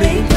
me.